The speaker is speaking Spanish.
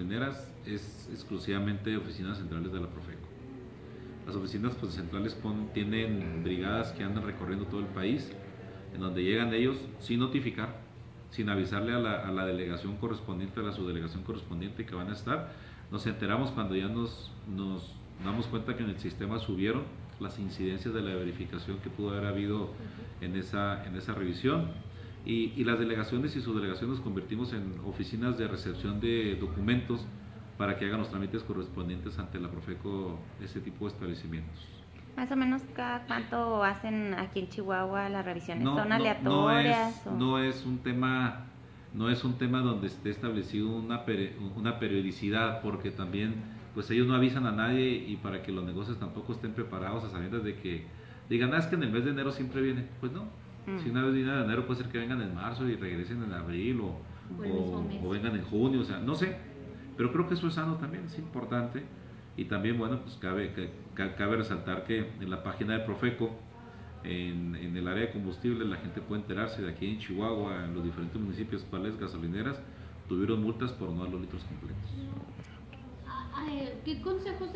gasolineras es exclusivamente oficinas centrales de la Profeco. Las oficinas pues, centrales tienen brigadas que andan recorriendo todo el país, en donde llegan ellos sin notificar, sin avisarle a la, delegación correspondiente, a la subdelegación correspondiente que van a estar. Nos enteramos cuando ya nos, nos damos cuenta que en el sistema subieron las incidencias de la verificación que pudo haber habido en esa, en esa revisión. Y, y las delegaciones y subdelegaciones nos convertimos en oficinas de recepción de documentos para que hagan los trámites correspondientes ante la Profeco ese tipo de establecimientos. Más o menos cada cuánto hacen aquí en Chihuahua las revisiones, son aleatorias. No es, un tema, no es un tema donde esté establecido una, una periodicidad, porque también pues ellos no avisan a nadie y para que los negocios tampoco estén preparados a sabiendas de que digan, ah, es que en el mes de enero siempre viene. Pues no, mm. si una vez viene en enero puede ser que vengan en marzo y regresen en abril o, o vengan en junio, o sea, no sé, pero creo que eso es sano también, es importante. Y también, bueno, pues cabe, cabe resaltar que en la página de Profeco, en, en, el área de combustible, la gente puede enterarse de aquí en Chihuahua, en los diferentes municipios, cuáles gasolineras tuvieron multas por no dar los litros completos. ¿Qué consejos